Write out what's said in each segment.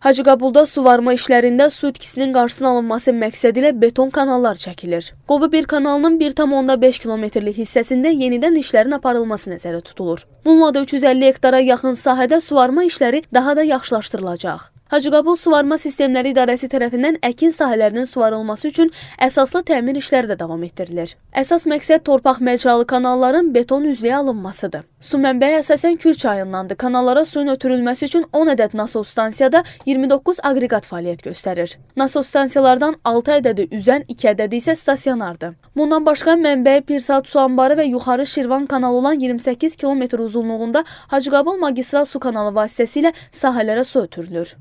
Hacıqabulda suvarma işlərində su itkisinin qarşısının alınması məqsədi ilə beton kanallar çəkilir. Qobu 1 kanalının 1,5 kilometrlik hissəsində yenidən işlərin aparılması nəzərdə tutulur. Bununla da 350 hektara yaxın sahədə suvarma işləri daha da yaxşılaşdırılacaq. Hacıqabul Suvarma Sistemləri İdarəsi tərəfindən əkin sahələrinin suvarılması üçün əsaslı təmir işləri də davam etdirilir. Əsas məqsəd torpaq məcralı kanalların beton üzləyə alınmasıdır. Su mənbəyi əsasən Kür çayındandır. Kanallara suyun ötürülməsi üçün 10 ədəd nasos stansiyada 29 aqreqat fəaliyyət göstərir. Nasos stansiyalardan 6 ədədi üzən, 2 ədədi isə stasionardır. Bundan başqa mənbəyi Pirsat su anbarı və yuxarı Şirvan kanalı olan 28 km uzunluğunda Hacıqabul magistral su kanalı vasitəsilə sahələrə su ötürülür.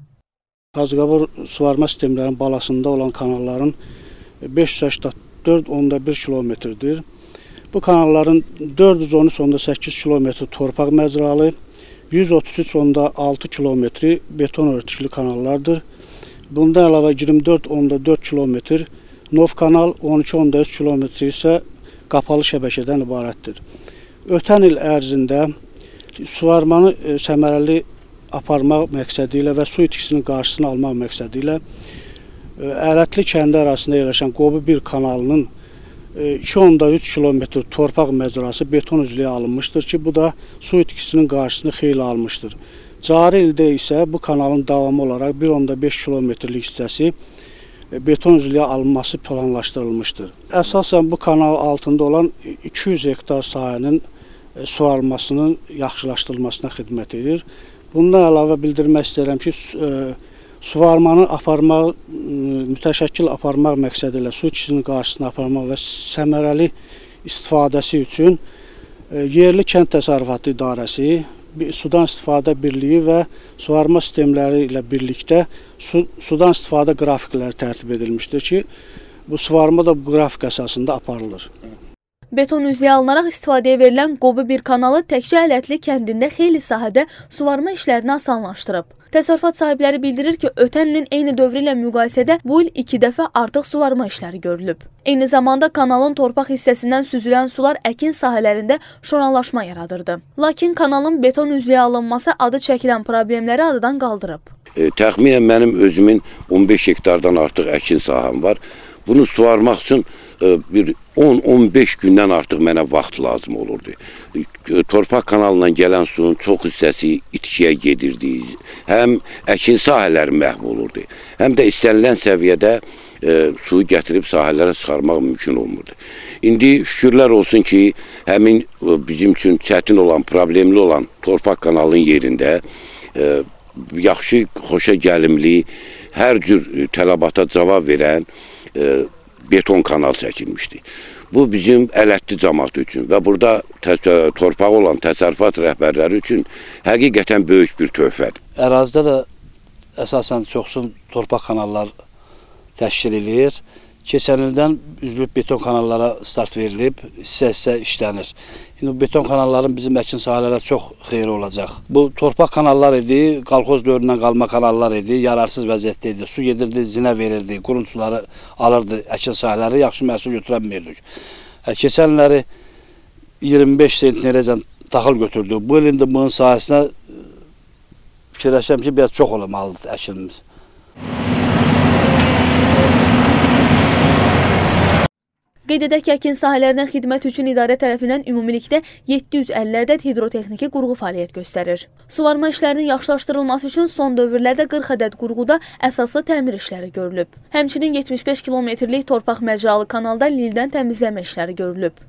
Hacıqabur suvarma sistemlərinin balasında olan kanalların 584.1 kilometrdir. Bu kanalların 413.8 kilometri torpaq məcralı, 133.6 kilometri beton örtüklü kanallardır. Bundan əlavə 24.4 kilometr nov kanal, 12.3 kilometr isə qapalı şəbəkədən ibarətdir. Ötən il ərzində suvarmanı e, səmərəli aparmaq məqsədi ilə və su itkisinin qarşısını almaq məqsədi ilə e, Ərətli kəndi arasında yerləşən Qobu 1 kanalının 2.3 e, kilometr torpaq məcrası beton üzlüyə alınmışdır ki, bu da su itkisinin qarşısını xeyli almışdır. Cari ildə isə bu kanalın davamı olaraq 1.5 kilometrlik hissəsi e, beton üzlüyə alınması planlaşdırılmışdır. Əsasən bu kanal altında olan 200 hektar sahənin suvarılmasının yaxşılaşdırılmasına xidmət edir. Bundan əlavə bildirmək istəyirəm ki, e, suvarmanı aparmaq, mütəşəkkil aparmaq məqsədi ilə su itkisinin qarşısını aparmaq və səmərəli istifadəsi üçün yerli kənd təsərrüfatı idarəsi, sudan istifadə birliyi və suvarma sistemləri ilə birlikdə su, sudan istifadə qrafikləri tərtib edilmişdir ki, bu suvarma da bu qrafik əsasında aparılır. Beton üzləyə alınaraq istifadəyə verilən Qobu bir kanalı təkcə Ələtli kəndində xeyli sahədə suvarma işlərini asanlaşdırıb. Təsərrüfat sahibləri bildirir ki, ötən ilin eyni dövrü ilə müqayisədə bu il 2 dəfə artıq suvarma işləri görülüb. Eyni zamanda kanalın torpaq hissəsindən süzülən sular əkin sahələrində şoranlaşma yaradırdı. Lakin kanalın beton üzləyə alınması adı çəkilən problemləri aradan qaldırıb. E, təxminən mənim özümün 15 hektardan artıq əkin sahəm var. Bunu suvarmaq üçün bir 10-15 gündən artıq mənə vaxt lazım olurdu. Torpaq kanalından gələn suyun çox hissəsi itkiyə gedirdi. Həm əkin sahələri məhv olurdu, həm də istənilən səviyyədə e, suyu gətirib sahələrə çıxarmaq mümkün olmurdu. İndi şükürlər olsun ki, həmin e, bizim üçün çətin olan, problemli olan torpaq kanalının yerində e, yaxşı, xoşa gəlimli, hər cür tələbata cavab verən e, beton kanal çəkilmişdi. Bu bizim ələtli cəmat üçün və burada torpağı olan təsərrüfat rəhbərləri üçün həqiqətən böyük bir töhfədir. Ərazidə də əsasən çoxsun torpaq kanallar təşkil edir. Keçən ildən üzlük beton kanallara start verilib, hissə-hissə işlənir. İndi beton kanalların bizim əkin sahələrə çox xeyri olacaq. Bu torpaq kanallar idi, qalxoz dövründən qalma kanallar idi, yararsız vəziyyətdə idi. Su gedirdi, zinə verirdi, qurun suları alırdı əkin sahələri, yaxşı məhsul götürənmirdik. Keçən illəri 25 sentnerəcən taxıl götürdü. Bu il indi bunun sahəsinə fikirləşəm ki, biraz çox olmalıdır əkinimiz. Qeyd edək ki, əkin sahələrinə xidmət üçün idarə tərəfindən ümumilikdə 750 ədəd hidrotexniki qurğu fəaliyyət göstərir. Suvarma işlərinin yaxşılaşdırılması üçün son dövrlərdə 40 ədəd qurğuda əsaslı təmir işləri görülüb. Həmçinin 75 kilometrlik torpaq məcralı kanalda lildən təmizləmə işləri görülüb.